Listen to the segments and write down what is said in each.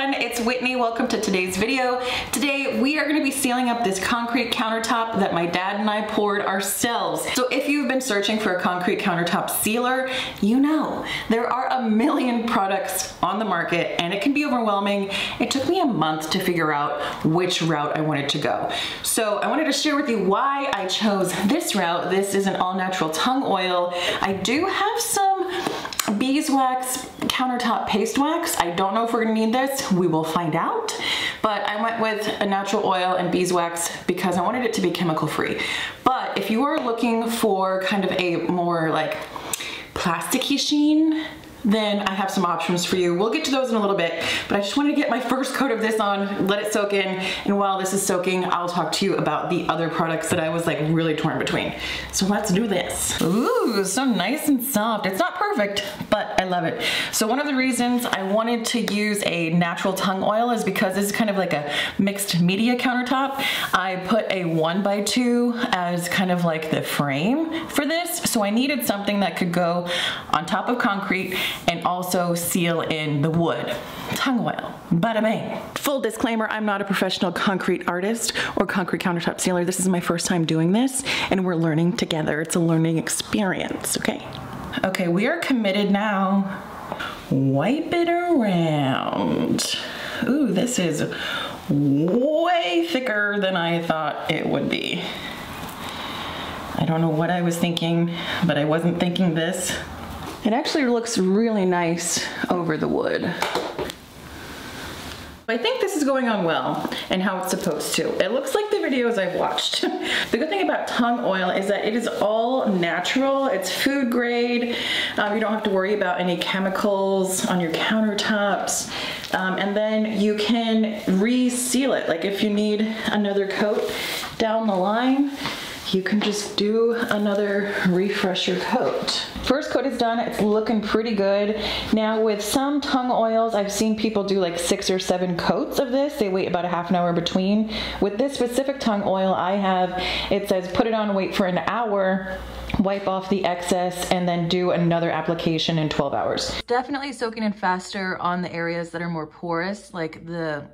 everyone, it's Whitney. Welcome to today's video. Today we are gonna be sealing up this concrete countertop that my dad and I poured ourselves. So if you've been searching for a concrete countertop sealer, you know there are a million products on the market and it can be overwhelming. It took me a month to figure out which route I wanted to go. So I wanted to share with you why I chose this route. This is an all natural tung oil. I do have some beeswax countertop paste wax. I don't know if we're gonna need this. We will find out. But I went with a natural oil and beeswax because I wanted it to be chemical free. But if you are looking for kind of a more like plasticky sheen, then I have some options for you. We'll get to those in a little bit, but I just wanted to get my first coat of this on, let it soak in, and while this is soaking, I'll talk to you about the other products that I was like really torn between. So let's do this. Ooh, so nice and soft. It's not perfect, but I love it. So one of the reasons I wanted to use a natural tung oil is because this is kind of like a mixed media countertop. I put a one by two as kind of like the frame for this, so I needed something that could go on top of concrete and also seal in the wood. Tung oil, bada bang. Full disclaimer, I'm not a professional concrete artist or concrete countertop sealer. This is my first time doing this and we're learning together. It's a learning experience, okay? Okay, we are committed now. Wipe it around. Ooh, this is way thicker than I thought it would be. I don't know what I was thinking, but I wasn't thinking this. It actually looks really nice over the wood. I think this is going on well and how it's supposed to. It looks like the videos I've watched. the good thing about tung oil is that it is all natural. It's food grade. Um, you don't have to worry about any chemicals on your countertops. Um, and then you can reseal it. Like if you need another coat down the line, you can just do another refresher coat. First coat is done, it's looking pretty good. Now with some tung oils, I've seen people do like six or seven coats of this. They wait about a half an hour between. With this specific tung oil I have, it says put it on, wait for an hour, wipe off the excess and then do another application in 12 hours. Definitely soaking in faster on the areas that are more porous, like the,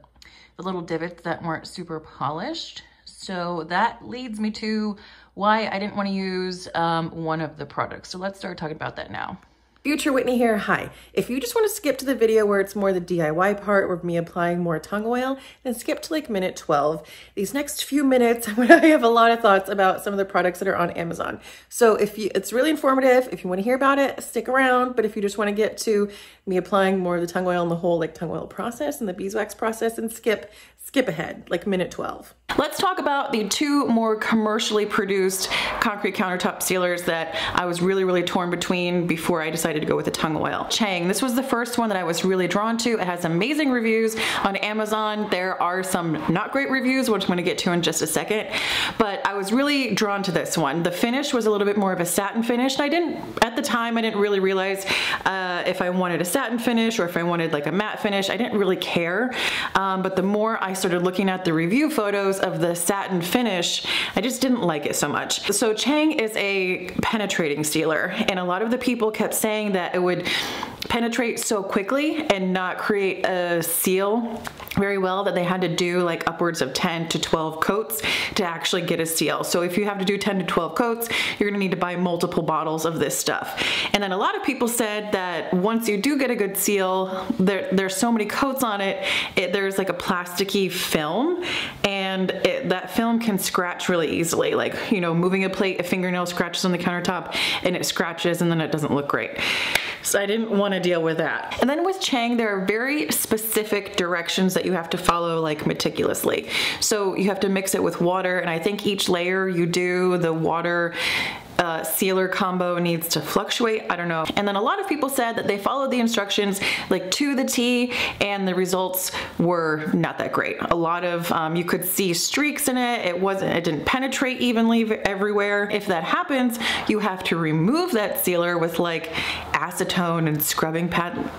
the little divots that weren't super polished. So that leads me to why I didn't want to use um, one of the products. So let's start talking about that now. Future Whitney here. Hi. If you just want to skip to the video where it's more the DIY part of me applying more tung oil, then skip to like minute 12. These next few minutes, I have a lot of thoughts about some of the products that are on Amazon. So if you, it's really informative. If you want to hear about it, stick around. But if you just want to get to me applying more of the tung oil and the whole like tung oil process and the beeswax process and skip, skip ahead, like minute 12. Let's talk about the two more commercially produced concrete countertop sealers that I was really, really torn between before I decided to go with the tung oil. Cheng, this was the first one that I was really drawn to. It has amazing reviews on Amazon. There are some not great reviews, which I'm gonna get to in just a second, but I was really drawn to this one. The finish was a little bit more of a satin finish, and I didn't, at the time, I didn't really realize uh, if I wanted a satin finish or if I wanted like a matte finish. I didn't really care, um, but the more I started looking at the review photos of the satin finish, I just didn't like it so much. So Cheng is a penetrating sealer and a lot of the people kept saying that it would penetrate so quickly and not create a seal very well that they had to do like upwards of 10 to 12 coats to actually get a seal. So if you have to do 10 to 12 coats, you're gonna need to buy multiple bottles of this stuff. And then a lot of people said that once you do get a good seal, there, there's so many coats on it, it there's like a plasticky film and it, that film can scratch really easily. Like, you know, moving a plate, a fingernail scratches on the countertop and it scratches and then it doesn't look great. So I didn't want to deal with that. And then with Cheng, there are very specific directions that you have to follow like meticulously. So you have to mix it with water and I think each layer you do the water uh, sealer combo needs to fluctuate. I don't know. And then a lot of people said that they followed the instructions like to the T and the results were not that great. A lot of, um, you could see streaks in it. It wasn't, it didn't penetrate evenly everywhere. If that happens, you have to remove that sealer with like acetone and scrubbing pad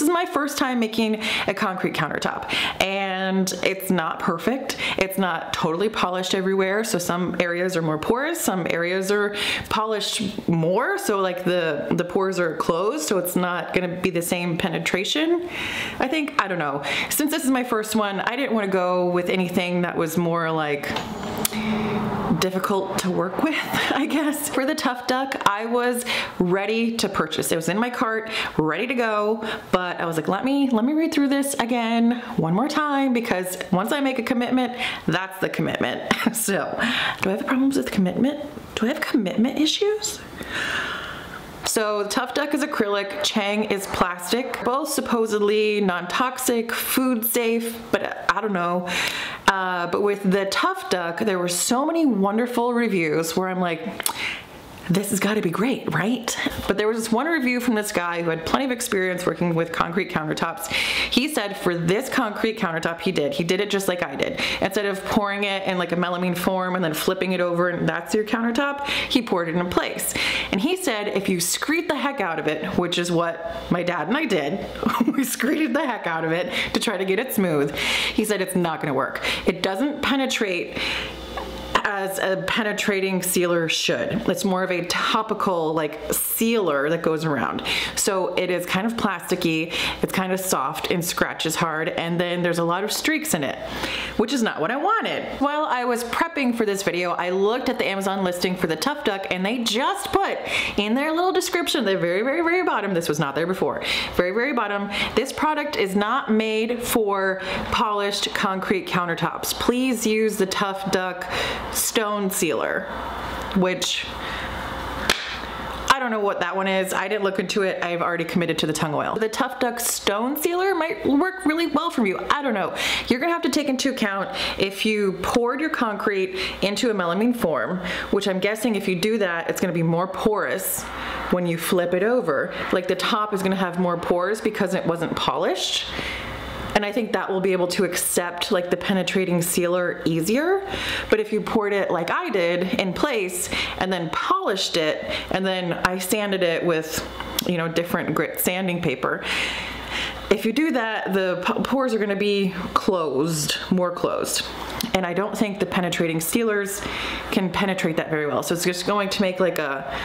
This is my first time making a concrete countertop and it's not perfect. It's not totally polished everywhere. So some areas are more porous, some areas are polished more. So like the, the pores are closed, so it's not gonna be the same penetration. I think, I don't know. Since this is my first one, I didn't wanna go with anything that was more like difficult to work with, I guess. For the Tuff Duck, I was ready to purchase. It was in my cart, ready to go, but I was like, let me, let me read through this again one more time because once I make a commitment, that's the commitment. so, do I have problems with commitment? Do I have commitment issues? So Tuff Duck is acrylic, Cheng is plastic, both supposedly non-toxic, food safe, but I don't know. Uh, but with the Tuff Duck, there were so many wonderful reviews where I'm like, this has got to be great, right? But there was this one review from this guy who had plenty of experience working with concrete countertops. He said for this concrete countertop he did, he did it just like I did. Instead of pouring it in like a melamine form and then flipping it over and that's your countertop, he poured it in place. And he said if you screed the heck out of it, which is what my dad and I did, we screeded the heck out of it to try to get it smooth, he said it's not gonna work. It doesn't penetrate as a penetrating sealer should. It's more of a topical like sealer that goes around. So it is kind of plasticky, it's kind of soft and scratches hard, and then there's a lot of streaks in it, which is not what I wanted. While I was prepping for this video, I looked at the Amazon listing for the Tuff Duck and they just put in their little description, the very, very, very bottom, this was not there before, very, very bottom, this product is not made for polished concrete countertops. Please use the Tuff Duck stone sealer, which I don't know what that one is. I didn't look into it. I've already committed to the tung oil. The Tuff Duck Stone Sealer might work really well for you. I don't know. You're gonna have to take into account if you poured your concrete into a melamine form, which I'm guessing if you do that, it's gonna be more porous when you flip it over. Like the top is gonna have more pores because it wasn't polished and I think that will be able to accept like the penetrating sealer easier. But if you poured it like I did in place and then polished it and then I sanded it with, you know, different grit sanding paper, if you do that, the pores are gonna be closed, more closed. And I don't think the penetrating sealers can penetrate that very well. So it's just going to make like a,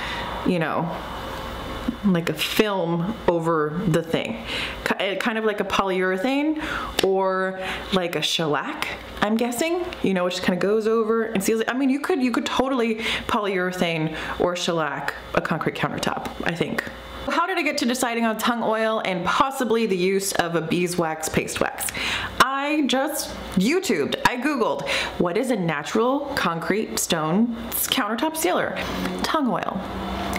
you know, like a film over the thing. Eh, kind of like a polyurethane or like a shellac, I'm guessing, you know, just kind of goes over and seals it. I mean, you could, you could totally polyurethane or shellac a concrete countertop, I think. How did I get to deciding on tung oil and possibly the use of a beeswax paste wax? I just YouTubed, I Googled, what is a natural concrete stone countertop sealer? Tung oil.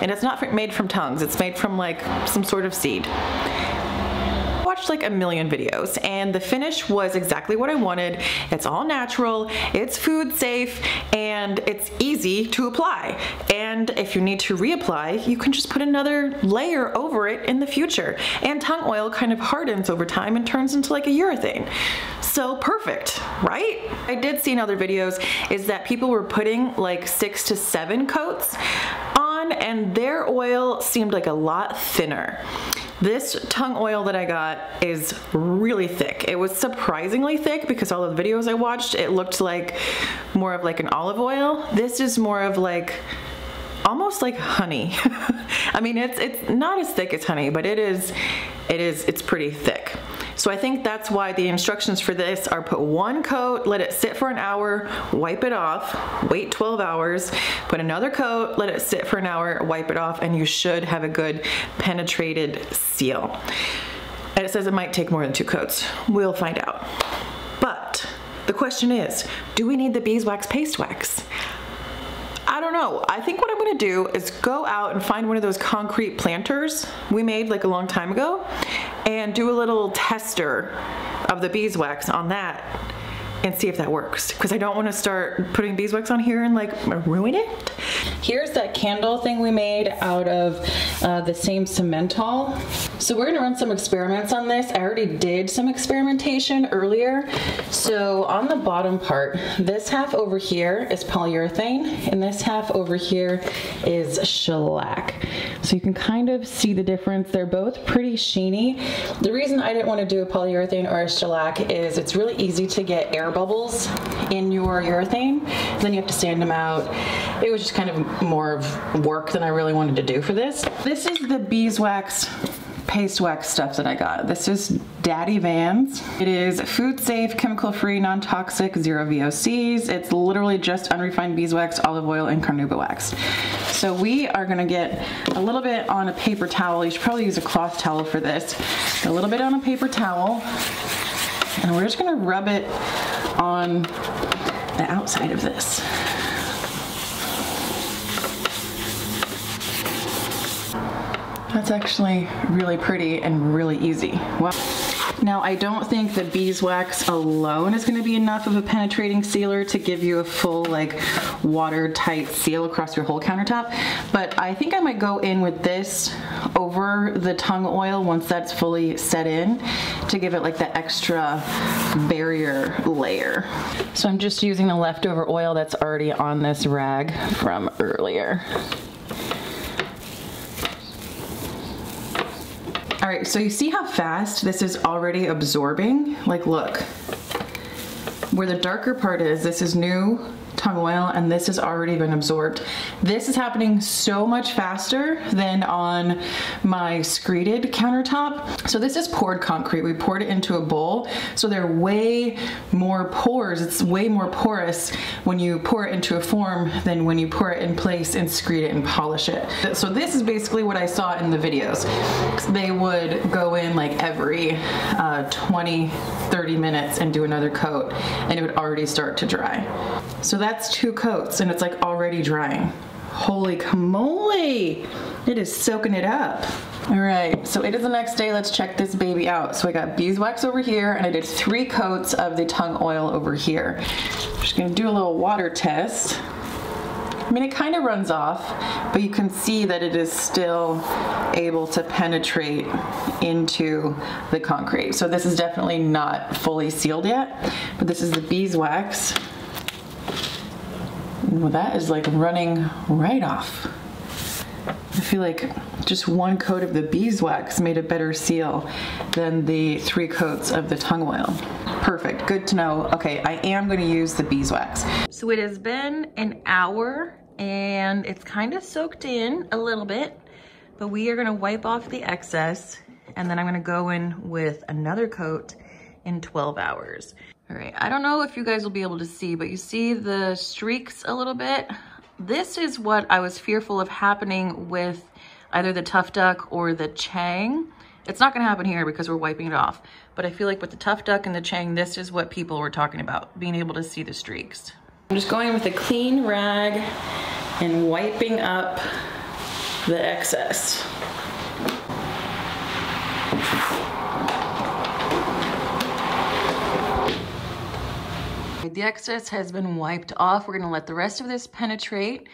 And it's not made from tongues, it's made from like some sort of seed watched like a million videos and the finish was exactly what I wanted. It's all natural, it's food safe, and it's easy to apply. And if you need to reapply, you can just put another layer over it in the future. And tung oil kind of hardens over time and turns into like a urethane. So perfect, right? I did see in other videos is that people were putting like six to seven coats on and their oil seemed like a lot thinner. This tung oil that I got is really thick. It was surprisingly thick because all the videos I watched, it looked like more of like an olive oil. This is more of like almost like honey. I mean, it's it's not as thick as honey, but it is it is it's pretty thick. So I think that's why the instructions for this are put one coat, let it sit for an hour, wipe it off, wait 12 hours, put another coat, let it sit for an hour, wipe it off, and you should have a good penetrated seal. And it says it might take more than two coats. We'll find out. But the question is, do we need the beeswax paste wax? I don't know. I think what I'm gonna do is go out and find one of those concrete planters we made like a long time ago and do a little tester of the beeswax on that and see if that works because I don't want to start putting beeswax on here and like ruin it. Here's that candle thing we made out of uh, the same Simmental. So we're gonna run some experiments on this. I already did some experimentation earlier. So on the bottom part, this half over here is polyurethane and this half over here is shellac. So you can kind of see the difference. They're both pretty sheeny. The reason I didn't want to do a polyurethane or a shellac is it's really easy to get air bubbles in your urethane. Then you have to sand them out. It was just kind of more of work than I really wanted to do for this. This is the beeswax paste wax stuff that I got. This is Daddy Vans. It is food safe, chemical free, non-toxic, zero VOCs. It's literally just unrefined beeswax, olive oil, and carnauba wax. So we are gonna get a little bit on a paper towel. You should probably use a cloth towel for this. A little bit on a paper towel. And we're just gonna rub it on the outside of this. That's actually really pretty and really easy. Wow. Now I don't think the beeswax alone is gonna be enough of a penetrating sealer to give you a full like watertight seal across your whole countertop, but I think I might go in with this over the tung oil once that's fully set in to give it like the extra barrier layer. So I'm just using the leftover oil that's already on this rag from earlier. All right, so you see how fast this is already absorbing? Like look, where the darker part is, this is new tung oil and this has already been absorbed. This is happening so much faster than on my screeded countertop. So this is poured concrete. We poured it into a bowl. So there are way more pores. It's way more porous when you pour it into a form than when you pour it in place and screed it and polish it. So this is basically what I saw in the videos. They would go in like every uh, 20, 30 minutes and do another coat and it would already start to dry. So that's two coats and it's like already drying. Holy camole! It is soaking it up. All right, so it is the next day. Let's check this baby out. So I got beeswax over here and I did three coats of the tung oil over here. I'm just gonna do a little water test. I mean, it kind of runs off, but you can see that it is still able to penetrate into the concrete. So this is definitely not fully sealed yet, but this is the beeswax. Well, that is like running right off. I feel like just one coat of the beeswax made a better seal than the three coats of the tung oil. Perfect, good to know. Okay, I am gonna use the beeswax. So it has been an hour and it's kind of soaked in a little bit, but we are gonna wipe off the excess and then I'm gonna go in with another coat in 12 hours. All right, I don't know if you guys will be able to see, but you see the streaks a little bit? This is what I was fearful of happening with either the Tuff Duck or the Cheng. It's not gonna happen here because we're wiping it off, but I feel like with the Tuff Duck and the Cheng, this is what people were talking about, being able to see the streaks. I'm just going with a clean rag and wiping up the excess. The excess has been wiped off. We're gonna let the rest of this penetrate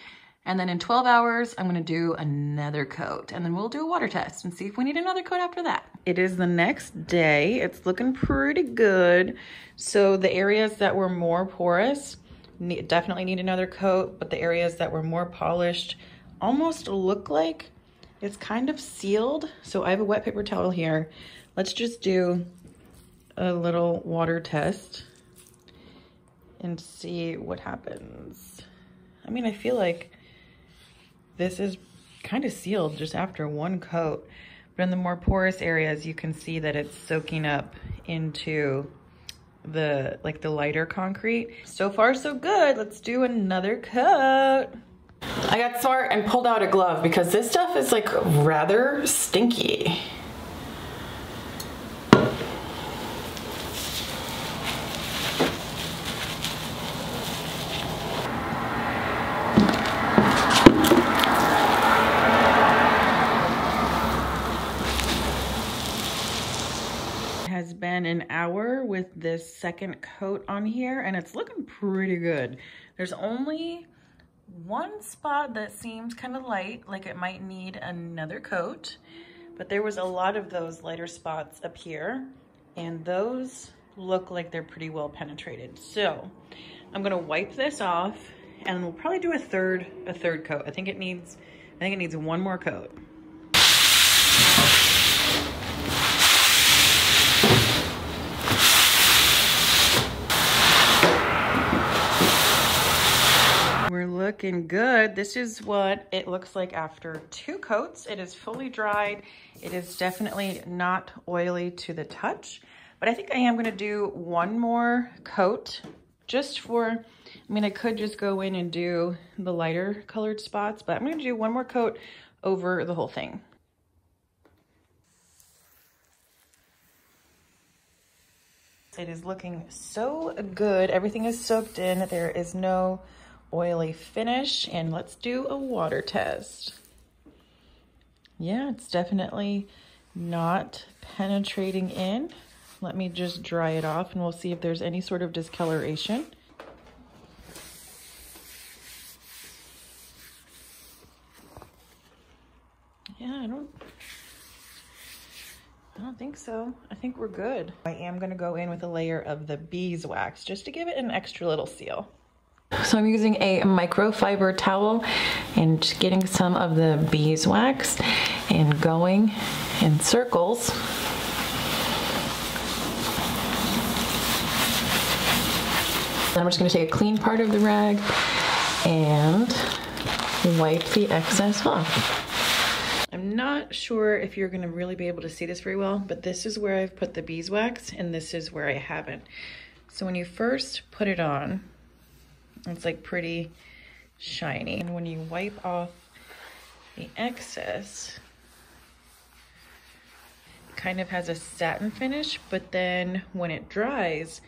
and then in 12 hours, I'm gonna do another coat and then we'll do a water test and see if we need another coat after that. It is the next day. It's looking pretty good. So the areas that were more porous definitely need another coat, but the areas that were more polished almost look like it's kind of sealed. So I have a wet paper towel here. Let's just do a little water test and see what happens. I mean, I feel like this is kind of sealed just after one coat. But in the more porous areas, you can see that it's soaking up into the like the lighter concrete. So far, so good. Let's do another coat. I got smart and pulled out a glove because this stuff is like rather stinky. than an hour with this second coat on here and it's looking pretty good. There's only one spot that seems kind of light, like it might need another coat, but there was a lot of those lighter spots up here and those look like they're pretty well penetrated. So I'm gonna wipe this off and we'll probably do a third, a third coat. I think it needs, I think it needs one more coat. We're looking good. This is what it looks like after two coats. It is fully dried. It is definitely not oily to the touch, but I think I am gonna do one more coat just for, I mean, I could just go in and do the lighter colored spots, but I'm gonna do one more coat over the whole thing. It is looking so good. Everything is soaked in. There is no oily finish. And let's do a water test. Yeah, it's definitely not penetrating in. Let me just dry it off and we'll see if there's any sort of discoloration. Yeah, I don't I don't think so. I think we're good. I am gonna go in with a layer of the beeswax just to give it an extra little seal. So I'm using a microfiber towel and getting some of the beeswax and going in circles. Then I'm just gonna take a clean part of the rag and wipe the excess off. I'm not sure if you're gonna really be able to see this very well, but this is where I've put the beeswax and this is where I haven't. So when you first put it on, it's like pretty shiny. And when you wipe off the excess, it kind of has a satin finish, but then when it dries,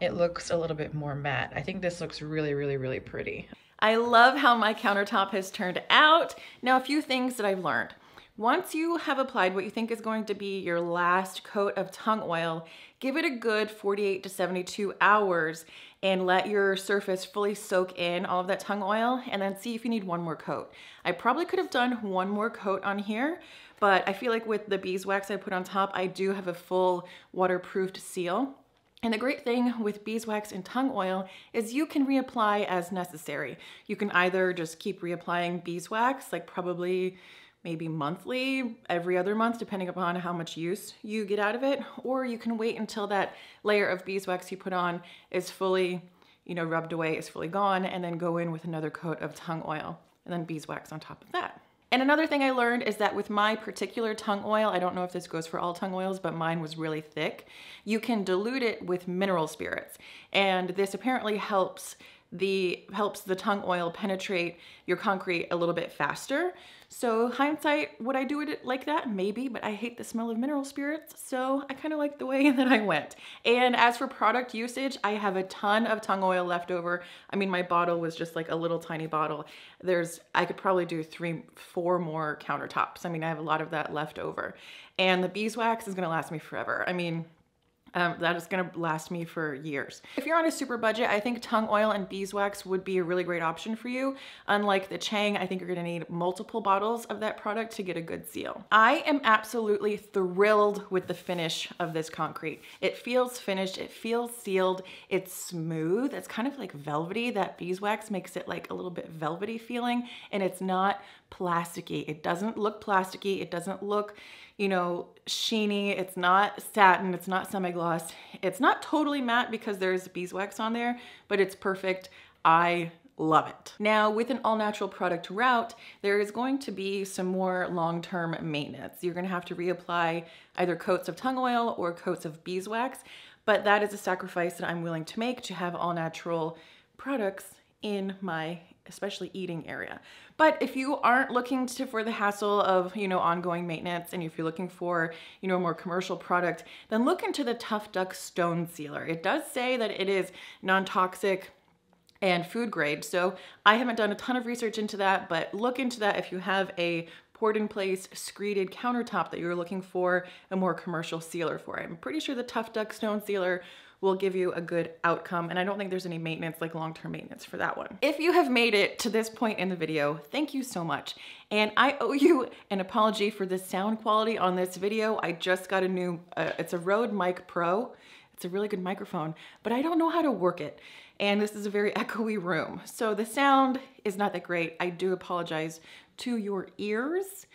it looks a little bit more matte. I think this looks really, really, really pretty. I love how my countertop has turned out. Now, a few things that I've learned. Once you have applied what you think is going to be your last coat of tung oil, give it a good 48 to 72 hours and let your surface fully soak in all of that tung oil and then see if you need one more coat. I probably could have done one more coat on here, but I feel like with the beeswax I put on top, I do have a full waterproofed seal. And the great thing with beeswax and tung oil is you can reapply as necessary. You can either just keep reapplying beeswax, like probably maybe monthly, every other month, depending upon how much use you get out of it. Or you can wait until that layer of beeswax you put on is fully, you know, rubbed away, is fully gone, and then go in with another coat of tung oil and then beeswax on top of that. And another thing I learned is that with my particular tung oil, I don't know if this goes for all tung oils, but mine was really thick, you can dilute it with mineral spirits. And this apparently helps the helps the tung oil penetrate your concrete a little bit faster. So hindsight, would I do it like that? Maybe, but I hate the smell of mineral spirits, so I kind of like the way that I went. And as for product usage, I have a ton of tung oil left over. I mean, my bottle was just like a little tiny bottle. There's, I could probably do three, four more countertops. I mean, I have a lot of that left over. And the beeswax is gonna last me forever. I mean, um, that is gonna last me for years. If you're on a super budget, I think tung oil and beeswax would be a really great option for you. Unlike the Cheng, I think you're gonna need multiple bottles of that product to get a good seal. I am absolutely thrilled with the finish of this concrete. It feels finished, it feels sealed, it's smooth, it's kind of like velvety. That beeswax makes it like a little bit velvety feeling and it's not plasticky. It doesn't look plasticky, it doesn't look, you know, sheeny. It's not satin, it's not semi-gloss. It's not totally matte because there's beeswax on there, but it's perfect. I love it. Now with an all natural product route, there is going to be some more long-term maintenance. You're gonna have to reapply either coats of tung oil or coats of beeswax, but that is a sacrifice that I'm willing to make to have all natural products in my especially eating area. But if you aren't looking to, for the hassle of, you know, ongoing maintenance and if you're looking for, you know, a more commercial product, then look into the Tuff Duck Stone Sealer. It does say that it is non-toxic and food grade. So I haven't done a ton of research into that, but look into that if you have a poured in place screeded countertop that you're looking for a more commercial sealer for. I'm pretty sure the Tuff Duck Stone Sealer will give you a good outcome. And I don't think there's any maintenance, like long-term maintenance for that one. If you have made it to this point in the video, thank you so much. And I owe you an apology for the sound quality on this video. I just got a new, uh, it's a Rode Mic Pro. It's a really good microphone, but I don't know how to work it. And this is a very echoey room. So the sound is not that great. I do apologize to your ears.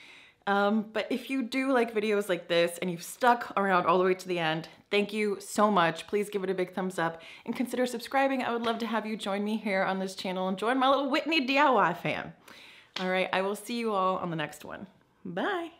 Um, but if you do like videos like this and you've stuck around all the way to the end, thank you so much. Please give it a big thumbs up and consider subscribing. I would love to have you join me here on this channel and join my little Whitney DIY fam. All right, I will see you all on the next one. Bye.